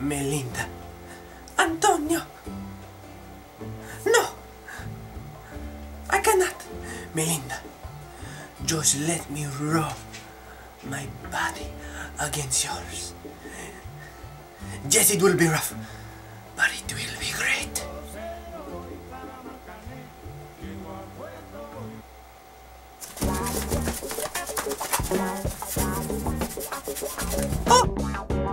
Melinda. Antonio. No. I cannot. Melinda. Just let me rub my body against yours. Yes, it will be rough, but it will be great. Oh!